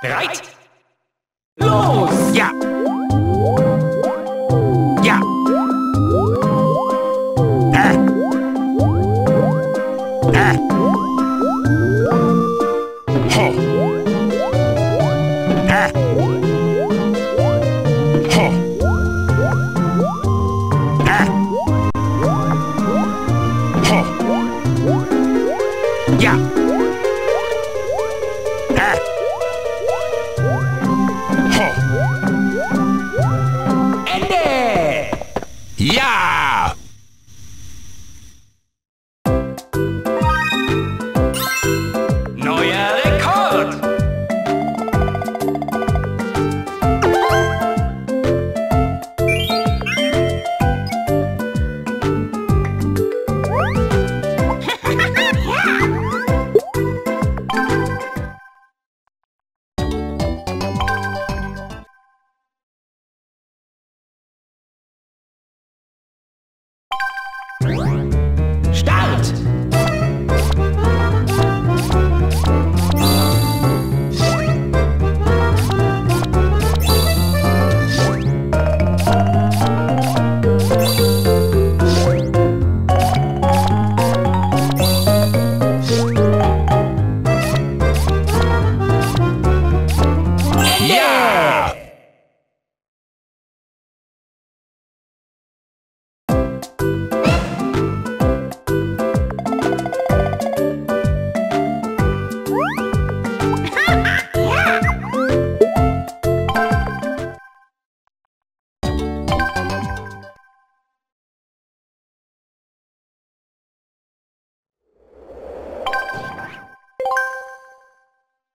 Bereit? Los! Ja!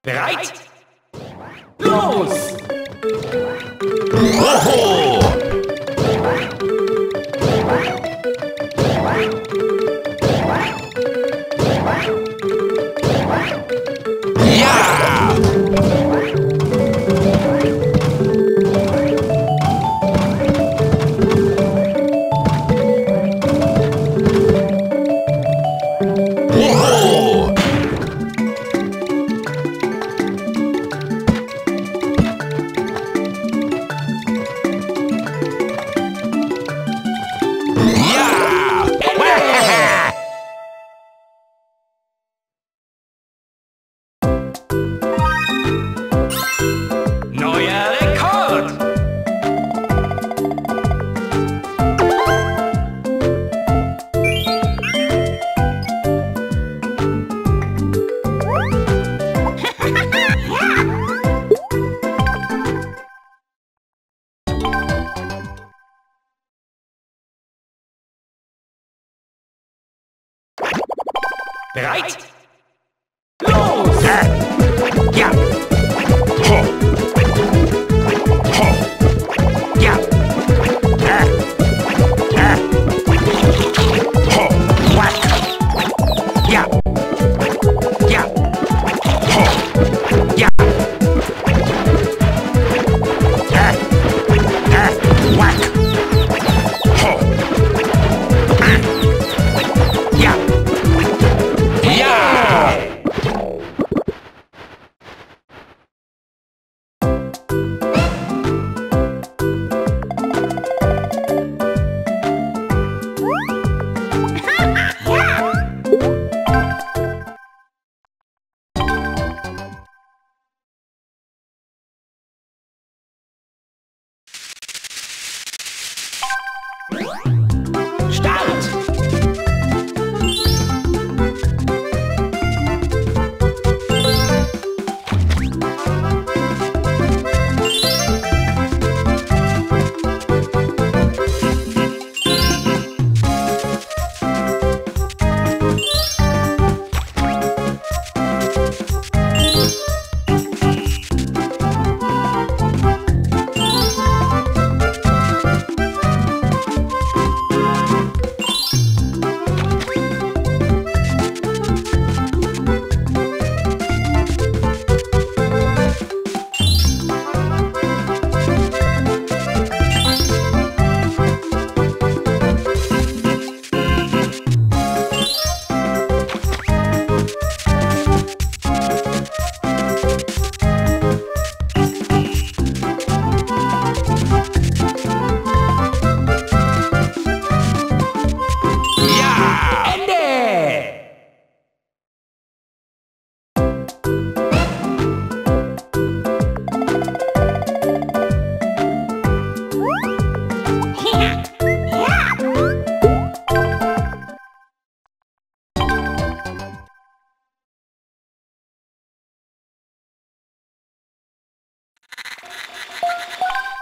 Bereit? Los! Hoho! Bereit? Los!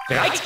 Bereit?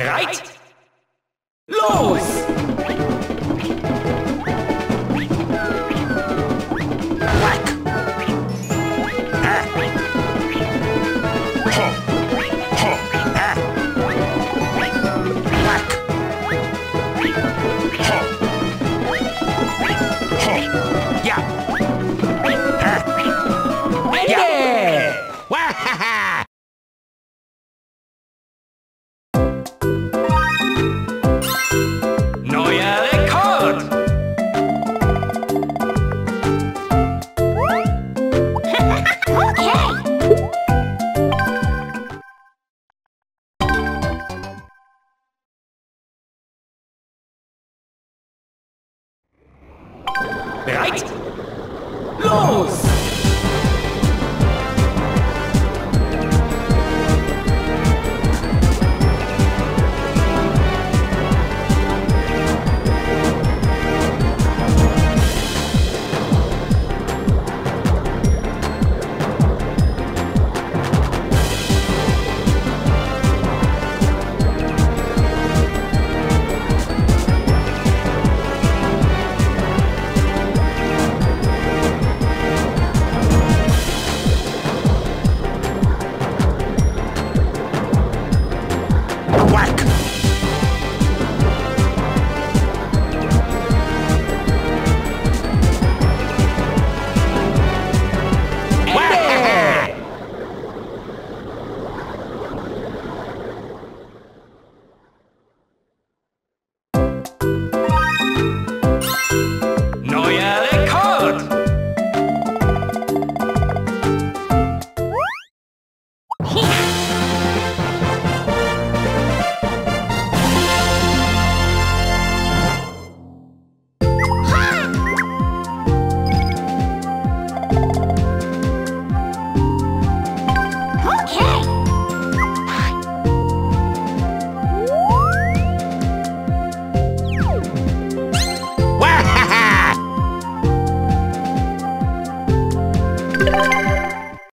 Bereit? Los!